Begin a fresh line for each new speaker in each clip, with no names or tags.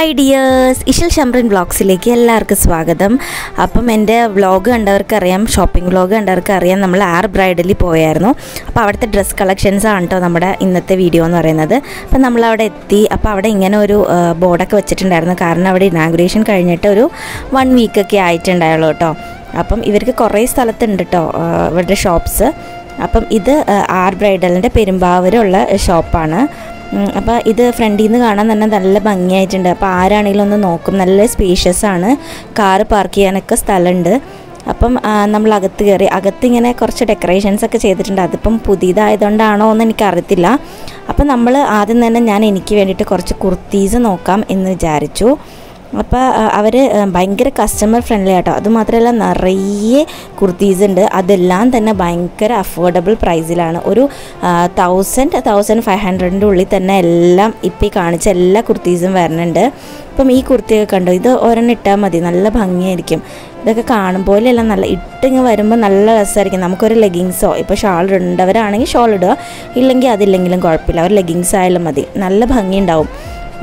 Hi dears Ishal Shamrin വ്ളോഗ്സിലേക്ക് എല്ലാവർക്കും സ്വാഗതം. അപ്പം എന്റെ വ്ളോഗ് കണ്ടവർക്ക് അറിയാം ഷോപ്പിംഗ് വ്ളോഗ് കണ്ടവർക്ക് അറിയാം നമ്മൾ ആർ ബ്രൈഡലിൽ പോയായിരുന്നു. അപ്പോൾ അവിടുത്തെ ഡ്രസ്സ് കളക്ഷൻസ് ആണ് കേട്ടോ നമ്മുടെ ഇന്നത്തെ വീഡിയോ എന്ന് പറയുന്നത്. അപ്പം നമ്മളവിടെ എത്തി. അപ്പോൾ അവിടെ ഇങ്ങനെ ഒരു ബോർഡൊക്കെ വെച്ചിട്ടുണ്ടായിരുന്നു. കാരണം അവിടെ ഇനാഗുറേഷൻ കഴിഞ്ഞിട്ട് ഒരു വൺ വീക്കൊക്കെ ആയിട്ടുണ്ടായുള്ളൂ കേട്ടോ അപ്പം ഇവർക്ക് കുറേ സ്ഥലത്തുണ്ട് കേട്ടോ ഇവരുടെ ഷോപ്സ് അപ്പം ഇത് ആർ ബ്രൈഡലിന്റെ പെരുമ്പാവൂരുള്ള ഷോപ്പാണ് അപ്പോൾ ഇത് ഫ്രണ്ടിൽ നിന്ന് കാണാൻ തന്നെ നല്ല ഭംഗിയായിട്ടുണ്ട്. അപ്പോൾ ആരാണെങ്കിലും ഒന്ന് നോക്കും. നല്ല സ്പേഷ്യസ് ആണ്. കാറ് പാർക്ക് ചെയ്യാനൊക്കെ സ്ഥലമുണ്ട് അപ്പം നമ്മൾ അകത്ത് കയറി അകത്ത് ഇങ്ങനെ കുറച്ച് ഡെക്കറേഷൻസ് ഒക്കെ ചെയ്തിട്ടുണ്ട്. അതിപ്പം പുതിയതായതുകൊണ്ടാണോ എന്ന് എനിക്കറിയത്തില്ല. അപ്പം നമ്മൾ ആദ്യം തന്നെ ഞാൻ എനിക്ക് വേണ്ടിയിട്ട് കുറച്ച് കുർത്തീസ് നോക്കാം എന്ന് വിചാരിച്ചു. അപ്പോൾ അവർ ഭയങ്കര കസ്റ്റമർ ഫ്രണ്ട്ലി ആട്ടോ. അതുമാത്രമല്ല നിറയെ കുർത്തീസ് ഉണ്ട്. അതെല്ലാം തന്നെ ഭയങ്കര അഫോർഡബിൾ പ്രൈസിലാണ് ഒരു തൗസൻഡ് തൗസൻഡ് ഫൈവ് ഹൺഡ്രഡിന്റെ ഉള്ളിൽ തന്നെ എല്ലാം ഇപ്പം ഈ കാണിച്ച എല്ലാ കുർത്തീസും വരുന്നുണ്ട് അപ്പം ഈ കുർത്തിയൊക്കെ കണ്ടോ? ഇത് ഒരെണ്ണം ഇട്ടാൽ മതി. നല്ല ഭംഗിയായിരിക്കും. ഇതൊക്കെ കാണുമ്പോലെല്ലാം നല്ല ഇട്ടിങ്ങ് വരുമ്പോൾ നല്ല രസമായിരിക്കും നമുക്കൊരു ലെഗിങ്സോ ഇപ്പോൾ ഷാൾ ഇടേണ്ടവരാണെങ്കിൽ ഷോൾ ഇടുക. ഇല്ലെങ്കിൽ അതില്ലെങ്കിലും കുഴപ്പമില്ല. ഒരു ലെഗിങ്സ് ആയാലും മതി. നല്ല ഭംഗിയുണ്ടാവും.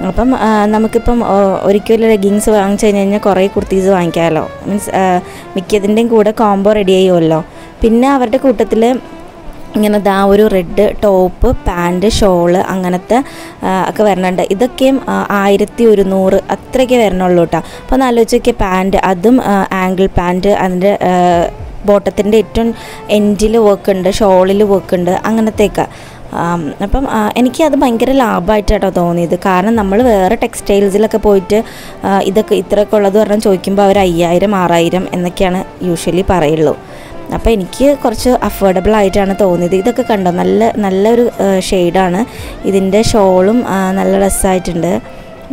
അപ്പം നമുക്കിപ്പം ഒരിക്കലും ലെഗിങ്സ് വാങ്ങിച്ചു കഴിഞ്ഞ് കഴിഞ്ഞാൽ കുറേ കുർത്തീസ് വാങ്ങിക്കാമല്ലോ. മീൻസ് മിക്കതിന്റെയും കൂടെ കോംബോ റെഡി ചെയ്യുമല്ലോ. പിന്നെ അവരുടെ കൂട്ടത്തിൽ ഇങ്ങനെ ദാ ഒരു റെഡ് ടോപ്പ് പാന്റ് ഷോൾ അങ്ങനത്തെ ഒക്കെ വരുന്നുണ്ട്. ഇതൊക്കെയും ആയിരത്തി ഒരുന്നൂറ് അത്രയൊക്കെ വരണുള്ളൂ കേട്ടോ. അപ്പോൾ ഒന്ന് ആലോചിച്ചൊക്കെ പാന്റ് അതും ആംഗിൾ പാന്റ് അതിന്റെ ബോട്ടത്തിന്റെ ഏറ്റവും എൻഡിൽ വർക്ക് ഉണ്ട് ഷോളിൽ വർക്ക് ഉണ്ട് അങ്ങനത്തെയൊക്കെ. അപ്പം എനിക്കത് ഭയങ്കര ലാഭമായിട്ടാട്ടോ തോന്നിയത്. കാരണം നമ്മൾ വേറെ ടെക്സ്റ്റൈൽസിലൊക്കെ പോയിട്ട് ഇതൊക്കെ ഇത്രയൊക്കെ ഉള്ളത് പറഞ്ഞാൽ ചോദിക്കുമ്പോൾ അവർ അയ്യായിരം ആറായിരം എന്നൊക്കെയാണ് യൂഷ്വലി പറയുള്ളൂ. അപ്പോൾ എനിക്ക് കുറച്ച് അഫോർഡബിൾ ആയിട്ടാണ് തോന്നിയത്. ഇതൊക്കെ കണ്ടോ? നല്ല നല്ലൊരു ഷെയ്ഡാണ്. ഇതിന്റെ ഷോളും നല്ല രസമായിട്ടുണ്ട്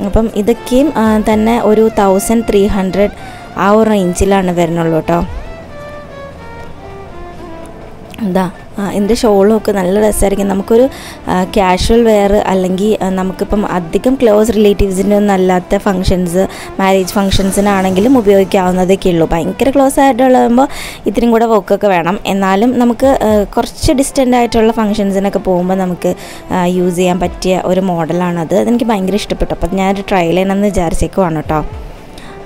അപ്പം ഇതൊക്കെയും തന്നെ ഒരു തൗസൻഡ് ത്രീ ഹൺഡ്രഡ് ആ ഒരു റേഞ്ചിലാണ് വരുന്നുള്ളൂ കേട്ടോ എന്താ എന്റെ ഒക്കെ നല്ല രസമായിരിക്കും. നമുക്കൊരു ക്യാഷ്വൽ വെയർ അല്ലെങ്കിൽ നമുക്കിപ്പം അധികം ക്ലോസ് റിലേറ്റീവ്സിന്റെ ഒന്നും അല്ലാത്ത ഫങ്ഷൻസ് മാരേജ് ഫങ്ഷൻസിനാണെങ്കിലും ഉപയോഗിക്കാവുന്നതൊക്കെ ഉള്ളൂ. ഭയങ്കര ക്ലോസ് ആയിട്ടുള്ളതാകുമ്പോൾ ഇത്തിരി കൂടെ വോക്കൊക്കെ വേണം. എന്നാലും നമുക്ക് കുറച്ച് ഡിസ്റ്റന്റ് ആയിട്ടുള്ള ഫങ്ഷൻസിനൊക്കെ പോകുമ്പോൾ നമുക്ക് യൂസ് ചെയ്യാൻ പറ്റിയ ഒരു മോഡലാണത് അതെനിക്ക് ഭയങ്കര ഇഷ്ടപ്പെട്ടു. അപ്പം ഞാനൊരു ട്രയൽ ചെയ്യണമെന്ന് വിചാരിച്ചേക്കുവാണ് കേട്ടോ.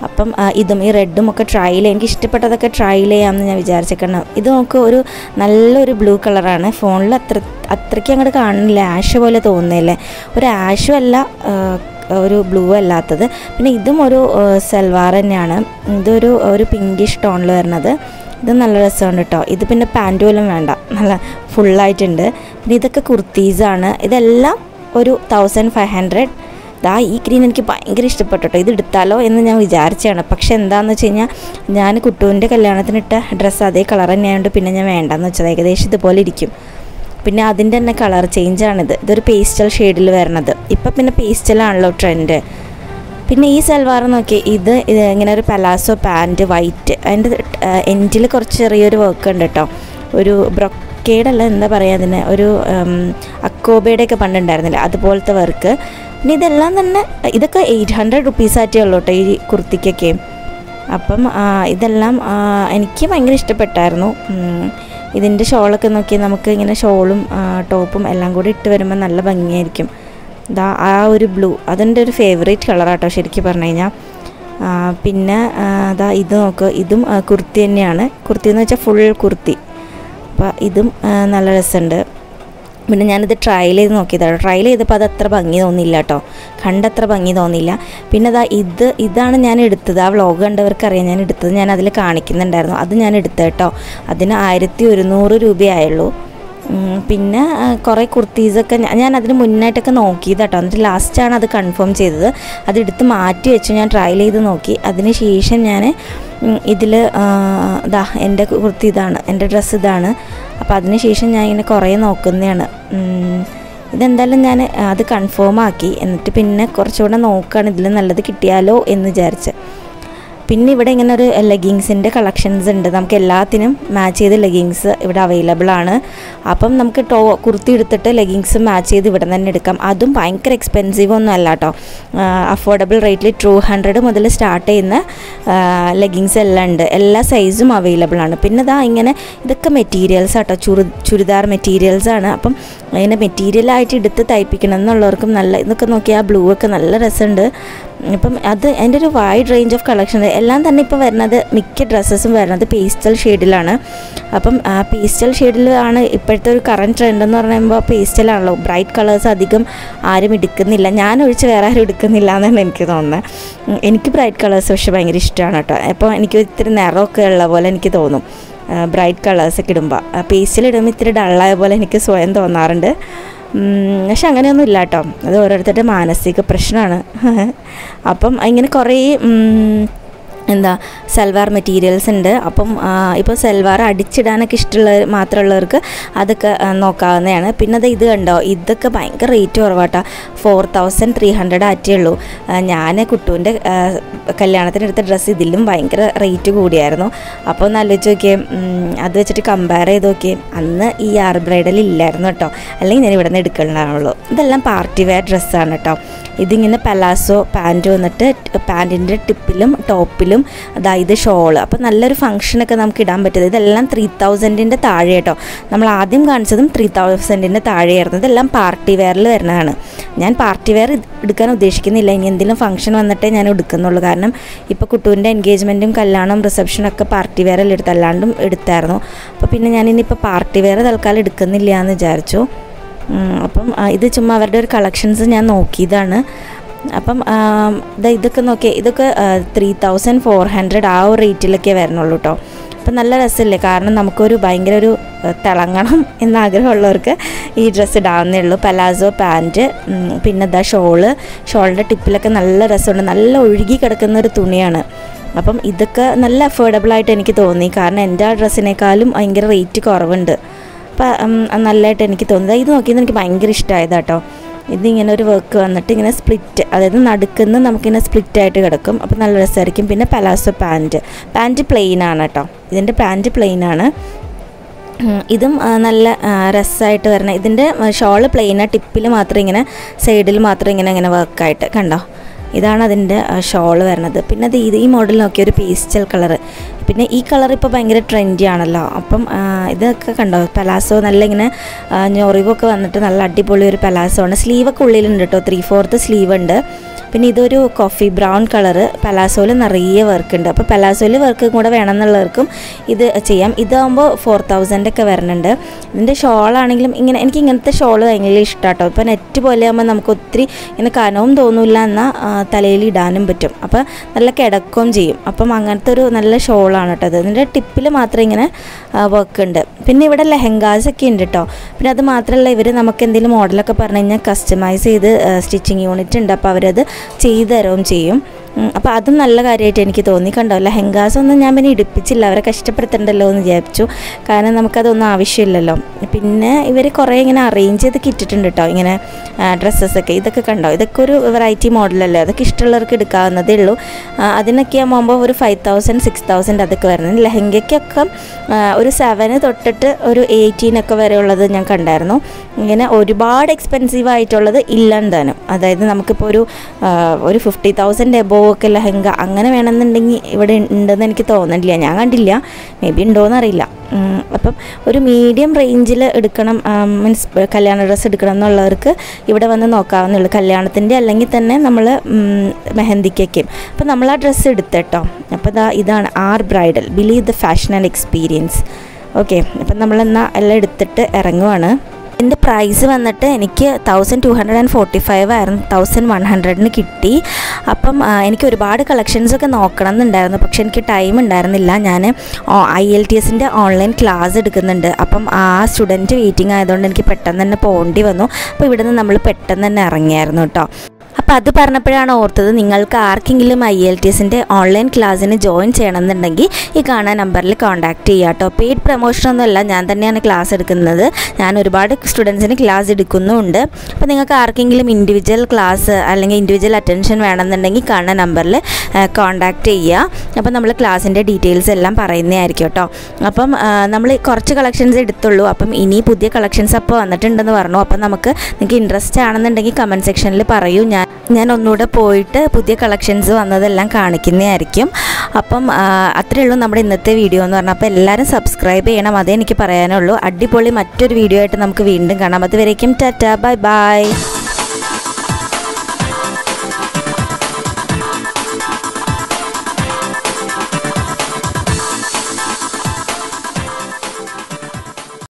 അപ്പം ഇതും ഈ റെഡും ഒക്കെ ട്രൈ ചെയ്യാം. എനിക്ക് ഇഷ്ടപ്പെട്ടതൊക്കെ ട്രൈ ചെയ്യാമെന്ന് ഞാൻ വിചാരിച്ചേക്കണം ഇത് നമുക്ക് ഒരു നല്ലൊരു ബ്ലൂ കളറാണ് ഫോണിൽ അത്ര അത്രയ്ക്ക് അങ്ങോട്ട് കാണുന്നില്ല. ആഷ് പോലെ തോന്നുന്നില്ലേ. ഒരു ആഷും അല്ല ഒരു ബ്ലൂ അല്ലാത്തത്. പിന്നെ ഇതും ഒരു സൽവാർ തന്നെയാണ്. ഇതൊരു ഒരു പിങ്കിഷ് ടോണിൽ വരുന്നത്. ഇത് നല്ല രസമുണ്ട് കേട്ടോ ഇത് പിന്നെ പാന്റ് പോലും വേണ്ട. നല്ല ഫുള്ളായിട്ടുണ്ട് പിന്നെ ഇതൊക്കെ കുർത്തീസാണ്. ഇതെല്ലാം ഒരു തൗസൻഡ് ഫൈവ് ഹൺഡ്രഡ് ദാ ഈ ഗ്രീൻ എനിക്ക് ഭയങ്കര ഇഷ്ടപ്പെട്ടു. കേട്ടോ ഇത് എടുത്താലോ എന്ന് ഞാൻ വിചാരിച്ചതാണ്. പക്ഷെ എന്താണെന്ന് വെച്ച് കഴിഞ്ഞാൽ ഞാൻ കുട്ടുവിന്റെ കല്യാണത്തിനിട്ട ഡ്രസ്സ് അതേ കളർ തന്നെയായതുകൊണ്ട് പിന്നെ ഞാൻ വേണ്ടെന്ന് വെച്ചത്. ഏകദേശം ഇതുപോലെ ഇരിക്കും. പിന്നെ അതിന്റെ തന്നെ കളർ ചേഞ്ചാണിത്. ഇതൊരു പേസ്റ്റൽ ഷെയ്ഡിൽ വരണത്. ഇപ്പം പിന്നെ പേസ്റ്റലാണല്ലോ ട്രെൻഡ്. പിന്നെ ഈ സൽവാർ നോക്കി ഇത് ഇങ്ങനെ ഒരു പലാസോ പാന്റ് വൈറ്റ് അതിന്റെ എൻഡിൽ കുറച്ച് ചെറിയൊരു വർക്ക് ഉണ്ട് കേട്ടോ ഒരു ബ്രൊക്കേഡല്ല എന്താ പറയുക അതിന്? ഒരു അക്കോബയുടെ ഒക്കെ പണ്ടുണ്ടായിരുന്നില്ല? അതുപോലത്തെ വർക്ക്. പിന്നെ ഇതെല്ലാം തന്നെ ഇതൊക്കെ എയ്റ്റ് ഹൺഡ്രഡ് റുപ്പീസായിട്ടേ ഉള്ളൂ കേട്ടോ ഈ കുർത്തിക്കൊക്കെ. അപ്പം ഇതെല്ലാം എനിക്ക് ഭയങ്കര ഇഷ്ടപ്പെട്ടായിരുന്നു. ഇതിന്റെ ഷോളൊക്കെ നോക്കി നമുക്ക് ഇങ്ങനെ ഷോളും ടോപ്പും എല്ലാം കൂടി ഇട്ട് വരുമ്പോൾ നല്ല ഭംഗിയായിരിക്കും. ഇതാ ആ ഒരു ബ്ലൂ അതെന്റെ ഒരു ഫേവറേറ്റ് കളറാട്ടോ ശരിക്കും പറഞ്ഞു കഴിഞ്ഞാൽ പിന്നെ അതാ ഇത് നോക്കുക ഇതും കുർത്തി തന്നെയാണ്. കുർത്തി എന്ന് വെച്ചാൽ ഫുൾ കുർത്തി. അപ്പോൾ ഇതും നല്ല രസമുണ്ട് പിന്നെ ഞാനിത് ട്രയൽ ചെയ്ത് നോക്കിയതാണ് ട്രയൽ ചെയ്തപ്പോൾ അത് അത്ര ഭംഗി തോന്നിയില്ല കേട്ടോ കണ്ടത്ര ഭംഗി തോന്നിയില്ല. പിന്നെ അതാ ഇത് ഇതാണ് ഞാൻ എടുത്തത്. ആ വ്ളോഗ് കണ്ടവർക്കറിയാം ഞാൻ എടുത്തത്. ഞാൻ അതിൽ കാണിക്കുന്നുണ്ടായിരുന്നു. അത് ഞാൻ എടുത്തത് കേട്ടോ അതിന് ആയിരത്തി ഒരുന്നൂറ് രൂപയായുള്ളൂ. പിന്നെ കുറേ കുർത്തീസൊക്കെ ഞാൻ അതിന് മുന്നായിട്ടൊക്കെ നോക്കിയത് കേട്ടോ എന്നിട്ട് ലാസ്റ്റാണ് അത് കൺഫേം ചെയ്തത്. അതെടുത്ത് മാറ്റി വെച്ചു. ഞാൻ ട്രയൽ ചെയ്ത് നോക്കി. അതിന് ശേഷം ഞാൻ ഇതിൽ ഇതാ എന്റെ കുർത്തി ഇതാണ്. എന്റെ ഡ്രസ്സ് ഇതാണ്. അപ്പോൾ അതിനുശേഷം ഞാൻ ഇങ്ങനെ കുറേ നോക്കുന്നതാണ്. ഇതെന്തായാലും ഞാൻ അത് കൺഫേം ആക്കി. എന്നിട്ട് പിന്നെ കുറച്ചുകൂടെ നോക്കുകയാണ് ഇതിൽ നല്ലത് കിട്ടിയാലോ എന്ന് വിചാരിച്ച്. പിന്നെ ഇവിടെ ഇങ്ങനെ ഒരു ലെഗിങ്സിന്റെ കളക്ഷൻസ് ഉണ്ട്. നമുക്ക് എല്ലാത്തിനും മാച്ച് ചെയ്ത് ലെഗിങ്സ് ഇവിടെ അവൈലബിൾ ആണ്. അപ്പം നമുക്ക് ടോ കുർത്തി എടുത്തിട്ട് ലെഗിങ്സ് മാച്ച് ചെയ്ത് ഇവിടെ തന്നെ എടുക്കാം. അതും ഭയങ്കര എക്സ്പെൻസീവ് ഒന്നും അല്ല കേട്ടോ അഫോർഡബിൾ റേറ്റിൽ ടു ഹൺഡ്രഡ് മുതൽ സ്റ്റാർട്ട് ചെയ്യുന്ന ലെഗിങ്സ് എല്ലാം ഉണ്ട്. എല്ലാ സൈസും അവൈലബിൾ ആണ്. പിന്നെ ഇതാ ഇങ്ങനെ ഇതൊക്കെ മെറ്റീരിയൽസ് ആട്ടോ. ചുരു ചുരിദാർ മെറ്റീരിയൽസ് ആണ്. അപ്പം ഇങ്ങനെ മെറ്റീരിയലായിട്ട് എടുത്ത് തയ്പ്പിക്കണം എന്നുള്ളവർക്കും നല്ല ഇതൊക്കെ നോക്കിയാൽ ബ്ലൂ ഒക്കെ നല്ല രസമുണ്ട്. ഇപ്പം അത് അതിന്റെ ഒരു വൈഡ് റേഞ്ച് ഓഫ് കളക്ഷൻ എല്ലാം തന്നെ ഇപ്പോൾ വരുന്നത് മിക്ക ഡ്രസ്സസും വരുന്നത് പേസ്റ്റൽ ഷെയ്ഡിലാണ് അപ്പം ആ പേസ്റ്റൽ ഷെയ്ഡിൽ ആണ് ഇപ്പോഴത്തെ ഒരു കറണ്ട് ട്രെൻഡ് എന്ന് പറയുമ്പോൾ പേസ്റ്റലാണല്ലോ ബ്രൈറ്റ് കളേഴ്സ് അധികം ആരും എടുക്കുന്നില്ല. ഞാൻ ഒഴിച്ച് വേറെ ആരും എടുക്കുന്നില്ല എന്നാണ് എനിക്ക് തോന്നുന്നത്. എനിക്ക് ബ്രൈറ്റ് കളേഴ്സ് പക്ഷേ ഭയങ്കര ഇഷ്ടമാണ് കേട്ടോ. അപ്പോൾ എനിക്ക് ഇത്തിരി നിറമൊക്കെ ഉള്ള പോലെ എനിക്ക് തോന്നും. ബ്രൈറ്റ് കളേഴ്സൊക്കെ ഇടുമ്പോൾ പേസ്റ്റിലിടുമ്പോൾ ഇത്തിരി ഡള്ളായ പോലെ എനിക്ക് സ്വയം തോന്നാറുണ്ട്. പക്ഷെ അങ്ങനെയൊന്നും ഇല്ല കേട്ടോ. അത് ഓരോരുത്തരുടെ മാനസിക പ്രശ്നമാണ്. അപ്പം ഇങ്ങനെ കുറേ എന്താ സൽവാർ മെറ്റീരിയൽസ് ഉണ്ട്. അപ്പം ഇപ്പോൾ സൽവാർ അടിച്ചിടാനൊക്കെ ഇഷ്ടമുള്ള മാത്രമുള്ളവർക്ക് അതൊക്കെ നോക്കാവുന്നതാണ്. പിന്നെ അത് ഇത് കണ്ടോ? ഇതൊക്കെ ഭയങ്കര റേറ്റ് കുറവാട്ടോ. ഫോർ തൗസൻഡ് ത്രീ ഹൺഡ്രഡ് ആറ്റേ ഉള്ളൂ. ഞാൻ കുട്ടുവിന്റെ കല്യാണത്തിനെടുത്ത ഡ്രസ്സ് ഇതിലും ഭയങ്കര റേറ്റ് കൂടിയായിരുന്നു. അപ്പോൾ ഒന്ന് ആലോചിച്ച് നോക്കിയേ അത് വെച്ചിട്ട് കമ്പയർ ചെയ്ത് നോക്കിയേ അന്ന് ഈ ആർ ബ്രൈഡൽ ഇല്ലായിരുന്നു കേട്ടോ. അല്ലെങ്കിൽ ഞാൻ ഇവിടെ നിന്ന് എടുക്കണ്ടാവുള്ളൂ ഇതെല്ലാം പാർട്ടി വെയർ ഡ്രസ്സാണ് കേട്ടോ. ഇതിങ്ങനെ പലാസോ പാന്റ് വന്നിട്ട് പാന്റിന്റെ ടിപ്പിലും ടോപ്പിലും അതായത് ഷോൾ. അപ്പോൾ നല്ലൊരു ഫംഗ്ഷനൊക്കെ നമുക്ക് ഇടാൻ പറ്റിയത് ഇതെല്ലാം ത്രീ തൗസൻഡിന്റെ താഴെ കേട്ടോ. നമ്മൾ ആദ്യം കാണിച്ചതും ത്രീ തൗസൻഡിന്റെ താഴെയായിരുന്നു. ഇതെല്ലാം പാർട്ടി വെയറിൽ വരുന്നതാണ്. ഞാൻ പാർട്ടി വെയർ എടുക്കാൻ ഉദ്ദേശിക്കുന്നില്ല. ഇനി എന്തെങ്കിലും ഫംഗ്ഷൻ വന്നിട്ടേ ഞാൻ എടുക്കുന്നുള്ളൂ. കാരണം ഇപ്പോൾ കുട്ടുവിന്റെ എൻഗേജ്മെന്റും കല്യാണം റിസപ്ഷനും ഒക്കെ പാർട്ടി വെയറിൽ എടുത്ത് അല്ലാണ്ടും എടുത്തായിരുന്നു. അപ്പോൾ പിന്നെ ഞാൻ പാർട്ടി വെയർ തൽക്കാലം എടുക്കുന്നില്ല എന്ന് വിചാരിച്ചു. അപ്പം ഇത് ചുമ്മാ അവരുടെ ഒരു കളക്ഷൻസ് ഞാൻ നോക്കിയതാണ്. അപ്പം ഇതൊക്കെ നോക്കിയാൽ ഇതൊക്കെ ത്രീ തൗസൻഡ് ഫോർ ഹൺഡ്രഡ് ആ ഒരു റേറ്റിലൊക്കെ വരണുള്ളൂ കേട്ടോ അപ്പം നല്ല രസമില്ലേ കാരണം നമുക്കൊരു ഭയങ്കര ഒരു തിളങ്ങണം എന്നാഗ്രഹമുള്ളവർക്ക് ഈ ഡ്രസ്സ് ഇടാവുന്നേ ഉള്ളൂ. പലാസോ പാന്റ് പിന്നെ ദ ഷോൾ ഷോളിന്റെ ടിപ്പിലൊക്കെ നല്ല രസമുണ്ട്. നല്ല ഒഴുകി കിടക്കുന്ന ഒരു തുണിയാണ്. അപ്പം ഇതൊക്കെ നല്ല അഫോർഡബിൾ ആയിട്ട് എനിക്ക് തോന്നി. കാരണം എന്റെ ആ ഡ്രസ്സിനേക്കാളും ഭയങ്കര റേറ്റ് കുറവുണ്ട്. അപ്പം നല്ലതായിട്ട് എനിക്ക് തോന്നുന്നത് ഇത് നോക്കിയത് എനിക്ക് ഭയങ്കര ഇഷ്ടമായത് കേട്ടോ ഇതിങ്ങനെ ഒരു വർക്ക് വന്നിട്ട് ഇങ്ങനെ സ്പ്ലിറ്റ് അതായത് നടുക്കുന്ന നമുക്കിങ്ങനെ സ്പ്ലിറ്റ് ആയിട്ട് കിടക്കും. അപ്പോൾ നല്ല രസമായിരിക്കും പിന്നെ പലാസോ പാന്റ് പാന്റ് പ്ലെയിൻ ആണ് കേട്ടോ ഇതിന്റെ പാന്റ് പ്ലെയിൻ ആണ്. ഇതും നല്ല രസമായിട്ട് വരണം. ഇതിന്റെ ഷോൾ പ്ലെയിനാണ് ടിപ്പിൽ മാത്രം ഇങ്ങനെ സൈഡിൽ മാത്രം ഇങ്ങനെ ഇങ്ങനെ വർക്കായിട്ട് കണ്ടോ? ഇതാണ് അതിന്റെ ഷോൾ വരണത് പിന്നെ അത് ഇത് ഈ മോഡൽ നോക്കിയ ഒരു പേസ്റ്റൽ കളർ പിന്നെ ഈ കളർ ഇപ്പോൾ ഭയങ്കര ട്രെൻഡി ആണല്ലോ. അപ്പം ഇതൊക്കെ കണ്ടോ? പലാസോ നല്ല ഇങ്ങനെ ഞൊറിവൊക്കെ വന്നിട്ട് നല്ല അടിപൊളി ഒരു പലാസോ ആണ്. സ്ലീവൊക്കെ ഉള്ളിലുണ്ട് കേട്ടോ ത്രീ ഫോർത്ത് സ്ലീവ് ഉണ്ട്. പിന്നെ ഇതൊരു കോഫി ബ്രൗൺ കളറ് പലാസോയിൽ നിറയെ വർക്ക് ഉണ്ട്. അപ്പോൾ പലാസോയിൽ വർക്ക് കൂടെ വേണമെന്നുള്ളവർക്കും ഇത് ചെയ്യാം. ഇതാകുമ്പോൾ ഫോർ തൗസൻഡ് ഒക്കെ വരുന്നുണ്ട് ഇതിന്റെ ഷോളാണെങ്കിലും ഇങ്ങനെ എനിക്ക് ഇങ്ങനത്തെ ഷോൾ ഭയങ്കര ഇഷ്ടമാട്ടോ ഇപ്പോൾ നെറ്റ് പോലെ ആകുമ്പോൾ നമുക്ക് ഒത്തിരി ഇങ്ങനെ കനവും തോന്നില്ല എന്നാൽ തലയിൽ ഇടാനും പറ്റും. അപ്പോൾ നല്ല കിടക്കുകയും ചെയ്യും. അപ്പം അങ്ങനത്തെ ഒരു നല്ല ഷോളാണ് കേട്ടോ അത് ഇതിന്റെ ടിപ്പിൽ മാത്രം ഇങ്ങനെ വർക്ക് ഉണ്ട്. പിന്നെ ഇവിടെ ലെഹങ്കാസ് ഒക്കെ ഉണ്ട് കേട്ടോ. പിന്നെ അത് മാത്രമല്ല ഇവർ നമുക്ക് എന്തെങ്കിലും മോഡലൊക്കെ പറഞ്ഞു കഴിഞ്ഞാൽ കസ്റ്റമൈസ് ചെയ്ത് സ്റ്റിച്ചിങ് യൂണിറ്റ് ഉണ്ട്. അപ്പോൾ അവരത് ചെയ്തു തരുകയും ചെയ്യും. അപ്പോൾ അതും നല്ല കാര്യമായിട്ട് എനിക്ക് തോന്നി. കണ്ടോ ലെഹങ്കാസ് ഒന്നും ഞാൻ പിന്നെ ഇടിപ്പിച്ചില്ല. അവരെ കഷ്ടപ്പെടുത്തണ്ടല്ലോ എന്ന് വിചാരിച്ചു. കാരണം നമുക്കതൊന്നും ആവശ്യമില്ലല്ലോ. പിന്നെ ഇവർ കുറേ ഇങ്ങനെ അറേഞ്ച് ചെയ്തൊക്കെ ഇട്ടിട്ടുണ്ട് കേട്ടോ. ഇങ്ങനെ ഡ്രസ്സസ്സൊക്കെ ഇതൊക്കെ കണ്ടോ ഇതൊക്കെ ഒരു വെറൈറ്റി മോഡലല്ലേ അതൊക്കെ ഇഷ്ടമുള്ളവർക്ക് എടുക്കാവുന്നതേ ഉള്ളൂ. അതിനൊക്കെ ആകുമ്പോൾ ഒരു ഫൈവ് തൗസൻഡ് സിക്സ് തൗസൻഡ് അതൊക്കെ വരുന്നത് ലെഹങ്കയ്ക്കൊക്കെ ഒരു സെവന് തൊട്ടിട്ട് ഒരു എയ്റ്റീനൊക്കെ വരെ ഉള്ളത് ഞാൻ കണ്ടായിരുന്നു. ഇങ്ങനെ ഒരുപാട് എക്സ്പെൻസീവ് ആയിട്ടുള്ളത് ഇല്ലെന്ന് തന്നെ അതായത് നമുക്കിപ്പോൾ ഒരു ഒരു ഫിഫ്റ്റി തൗസൻഡ് എബോവ് ഒക്കെ ലഹങ്ക അങ്ങനെ വേണമെന്നുണ്ടെങ്കിൽ ഇവിടെ ഉണ്ടെന്ന് എനിക്ക് തോന്നുന്നില്ല ഞാൻ കണ്ടില്ല. മേ ബി ഉണ്ടോയെന്ന് അറിയില്ല. ഉം, അപ്പം ഒരു മീഡിയം റേഞ്ചിൽ എടുക്കണം. മീൻസ് കല്യാണ ഡ്രസ്സ് എടുക്കണം എന്നുള്ളവർക്ക് ഇവിടെ വന്ന് നോക്കാവുന്നുള്ളൂ കല്യാണത്തിന്റെ അല്ലെങ്കിൽ തന്നെ നമ്മൾ മെഹന്തിക്കൊക്കെയും അപ്പം നമ്മൾ ആ ഡ്രസ്സ് എടുത്തേട്ടോ. അപ്പോൾ ഇതാ ഇതാണ് R bridal believe the fashion and experience okay അപ്പം നമ്മളെന്നാൽ എല്ലാം എടുത്തിട്ട് ഇറങ്ങുവാണ്. ഇതിന്റെ പ്രൈസ് വന്നിട്ട് എനിക്ക് thousand two hundred and forty five ആയിരുന്നു തൗസൻഡ് വൺ ഹൺഡ്രഡിന് കിട്ടി. അപ്പം എനിക്ക് ഒരുപാട് കളക്ഷൻസൊക്കെ നോക്കണം എന്നുണ്ടായിരുന്നു. പക്ഷെ എനിക്ക് ടൈം ഉണ്ടായിരുന്നില്ല. ഞാൻ ഐ എൽ ടി എസിന്റെ ഓൺലൈൻ ക്ലാസ് എടുക്കുന്നുണ്ട്. അപ്പം ആ സ്റ്റുഡന്റ് വെയിറ്റിംഗ് ആയതുകൊണ്ട് എനിക്ക് പെട്ടെന്ന് തന്നെ പോകേണ്ടി വന്നു. അപ്പോൾ ഇവിടെ നിന്ന് നമ്മൾ പെട്ടെന്ന് തന്നെ ഇറങ്ങിയായിരുന്നു കേട്ടോ. അപ്പോൾ അത് പറഞ്ഞപ്പോഴാണ് ഓർത്തത് നിങ്ങൾക്ക് ആർക്കെങ്കിലും ഐ എൽ ടി എസിന്റെ ഓൺലൈൻ ക്ലാസ്സിന് ജോയിൻ ചെയ്യണമെന്നുണ്ടെങ്കിൽ ഈ കാണുന്ന നമ്പറിൽ കോൺടാക്ട് ചെയ്യുക കേട്ടോ. പെയ്ഡ് പ്രൊമോഷനൊന്നുമല്ല ഞാൻ തന്നെയാണ് ക്ലാസ് എടുക്കുന്നത്. ഞാൻ ഒരുപാട് സ്റ്റുഡൻസിന് ക്ലാസ് എടുക്കുന്നുമുണ്ട്. അപ്പോൾ നിങ്ങൾക്ക് ആർക്കെങ്കിലും ഇൻഡിവിജ്വൽ ക്ലാസ് അല്ലെങ്കിൽ ഇൻഡിവിജ്വൽ അറ്റൻഷൻ വേണമെന്നുണ്ടെങ്കിൽ കാണുന്ന നമ്പറിൽ കോൺടാക്ട് ചെയ്യുക. അപ്പോൾ നമ്മൾ ക്ലാസ്സിന്റെ ഡീറ്റെയിൽസ് എല്ലാം പറയുന്നതായിരിക്കും കേട്ടോ. അപ്പം നമ്മൾ കുറച്ച് കളക്ഷൻസ് എടുത്തുള്ളൂ. അപ്പം ഇനി പുതിയ കളക്ഷൻസ് അപ്പോൾ വന്നിട്ടുണ്ടെന്ന് പറഞ്ഞു. അപ്പം നമുക്ക് നിങ്ങൾക്ക് ഇൻട്രസ്റ്റ് ആണെന്നുണ്ടെങ്കിൽ കമന്റ് സെക്ഷനിൽ പറയൂ. ഞാൻ ഞാൻ ഒന്നുകൂടെ പോയിട്ട് പുതിയ കളക്ഷൻസ് വന്നതെല്ലാം കാണിക്കുന്നതായിരിക്കും. അപ്പം അത്രയേ ഉള്ളൂ നമ്മുടെ ഇന്നത്തെ വീഡിയോ എന്ന് പറഞ്ഞാൽ. അപ്പോൾ എല്ലാവരും സബ്സ്ക്രൈബ് ചെയ്യണം. അതേ എനിക്ക് പറയാനുള്ളൂ. അടിപൊളി മറ്റൊരു വീഡിയോ ആയിട്ട് നമുക്ക് വീണ്ടും കാണാം. അതുവരേക്കും ടാറ്റ. Bye bye.